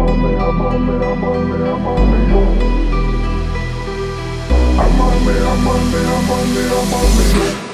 I'm on me, I'm on me, I'm on me, I'm on me. I'm on me, I'm on me, I'm on me, I'm on me.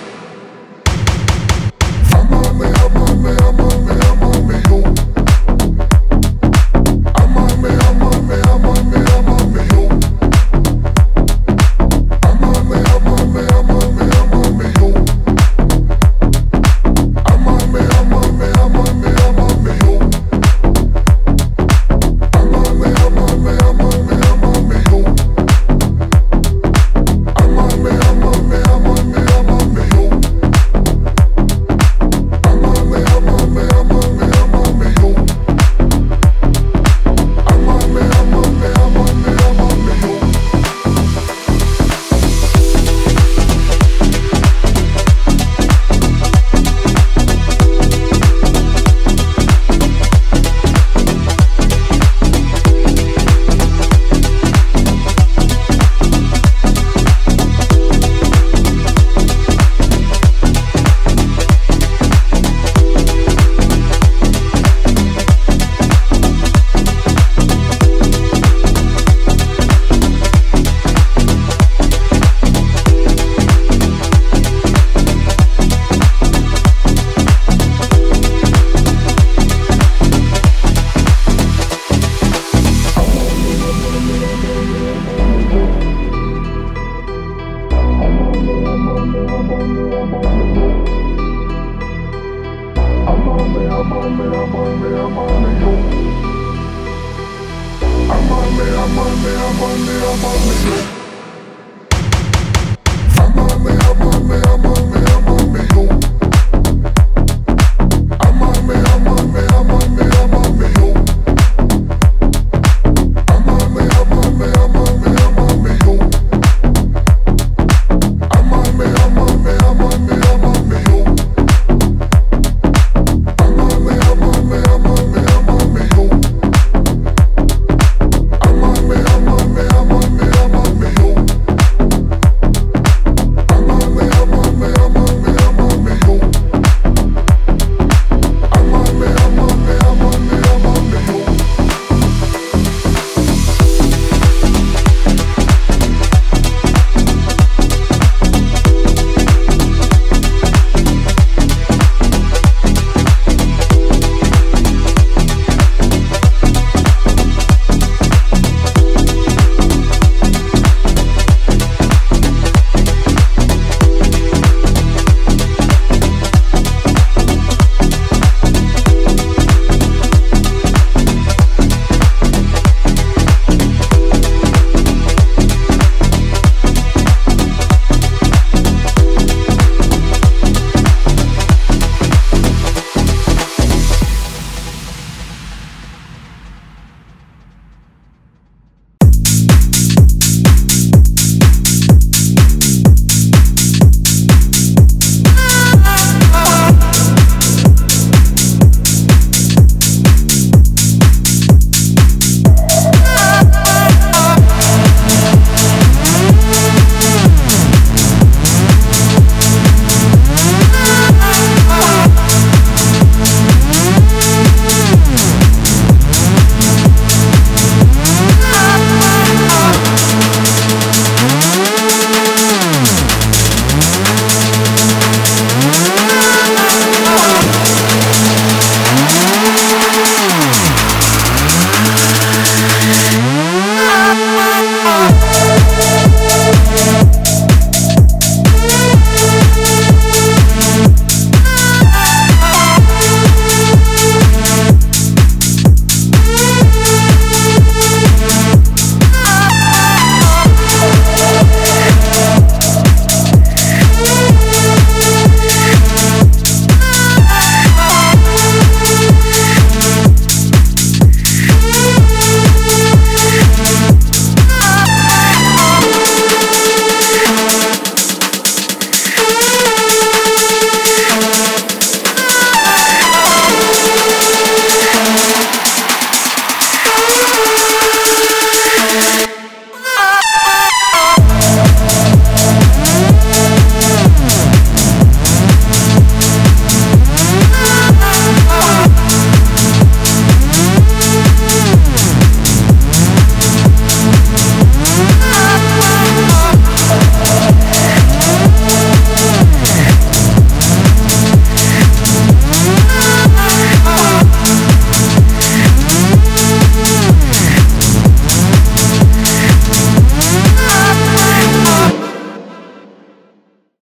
up on me, up on me.